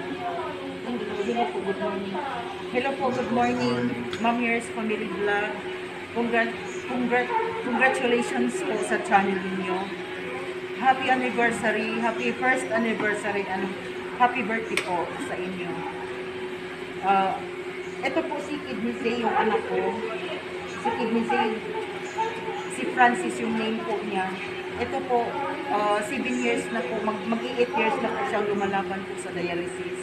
Hello po, good morning. Hello po, good morning. Ma'am Years Family Vlog. Congrat congrat congratulations po sa channel ninyo. Happy anniversary, happy first anniversary, and happy birthday po sa inyo. Ah, ito po si Kidney Zay, yung anak ko. Si Kidney Zay, si Francis yung name po niya. Ito po, 7 years na po, mag, mag-8 years na po siyang lumalaban po sa dialysis.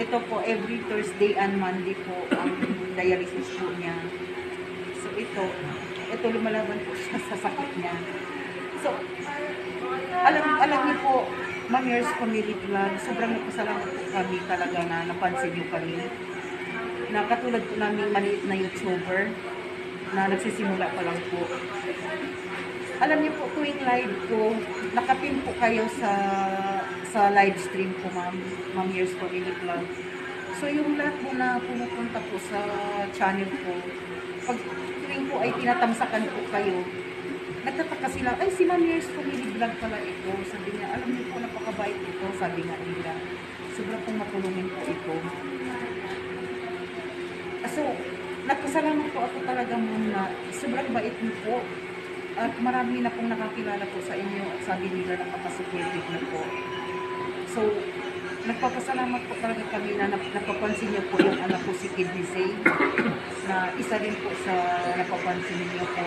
Ito po, every Thursday and Monday po ang dialysis po niya. So ito, ito lumalaban po siya sa sakit niya. So, alam, alam niyo po, Ma'am Years Family Vlog, sobrang nagpasalamat po kami talaga na napansin niyo kami. Na katulad po namin maliit na YouTuber na nagsisimula pa lang po. Alam niyo po, tuwing live ko, nakapin po kayo sa sa live stream ko, ma'am, ma'am Years Family Vlog. So, yung lahat po na pumupunta po sa channel ko, pag tuwing po ay tinatamsakan po kayo, nagtataka sila, ay si Ma'am Years Family Vlog pala ito. Sabi niya, alam niyo po, napakabait ito, sabi nga nila. Sobra pong matulungin po ito. So, nagpasalamat po ako talaga muna. Sobrang bait niyo po. At marami na pong nakakilala po sa inyo at sabi nila napaka-supportive na po. So, nagpapasalamat po talaga kami na nap- napapansin niyo po yung anak ko si Kidney Zay na isa rin po sa napapansin niyo po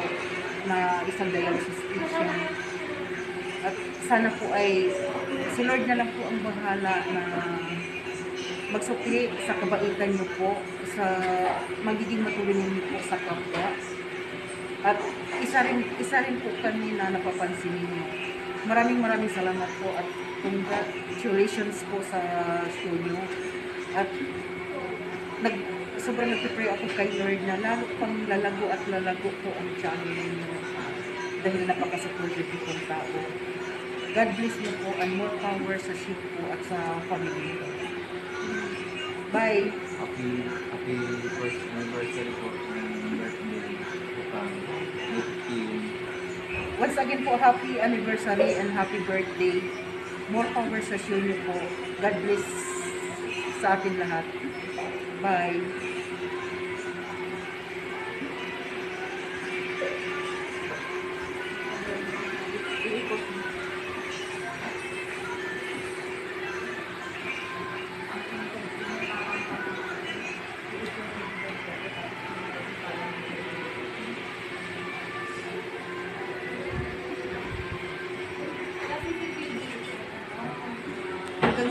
na isang dialysis patient. At sana po ay si Lord na lang po ang bahala na magsukli sa kabaitan niyo po, sa magiging matulungin niyo po sa kapwa. At isa rin, isa rin po kami na napapansin ninyo. Maraming maraming salamat po at congratulations po sa show niyo. At nag, sobrang nagpipray ako kay Lord na lalo pang lalago at lalago po ang channel ninyo dahil napakasupportive itong tao. God bless niyo po and more power sa ship po at sa family. Bye! Happy, happy first anniversary po ng birthday. Once again po, happy anniversary and happy birthday. More power sa show niyo po. God bless sa atin lahat. Bye!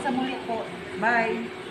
Sa muli po. Bye!